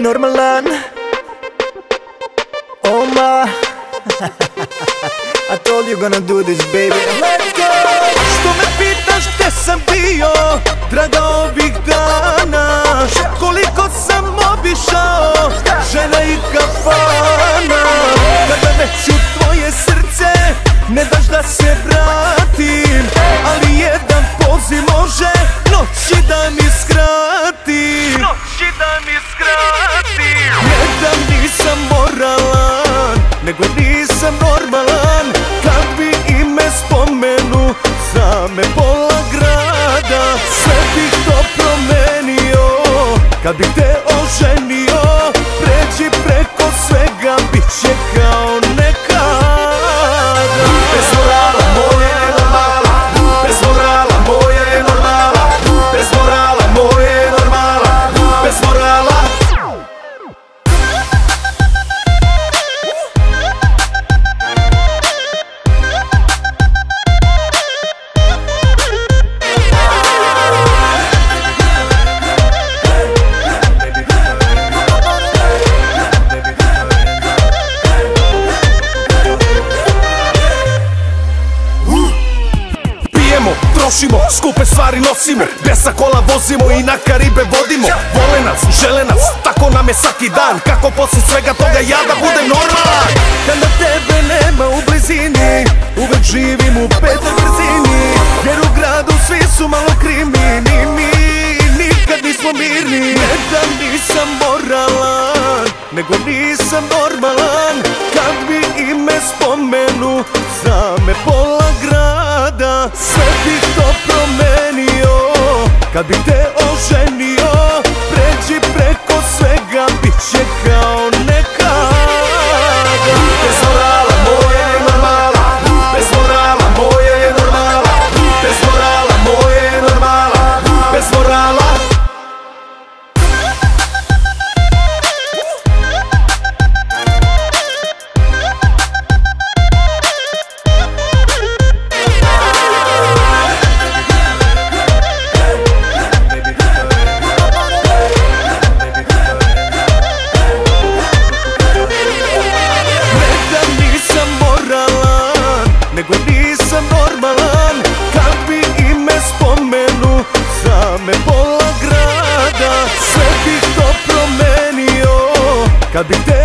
normalan Oh ma. I told you gonna do this baby. Let's go. Što me pitaš gdje sam bio Draga ovih dana? Koliko sam obišao Žena i kafana Kad bih te oženio trošimo, skupe stvari nosimo Besa kola vozimo i na Karibe vodimo. Vole nas, žele nas, tako nam je svaki dan. Kako poslije svega toga ja da budem normalan? Kada tebe nema u blizini Uvek živim u petoj brzini. Jer u gradu svi su malo krimi Ni mi nikad nismo mirni. Ne da nisam moralan Nego nisam normalan Kad bih te oženio Pređi preko Nego nisam normalan. Kad bi ime spomenu Za me pola grada Sve bih to promenio. Kad bih te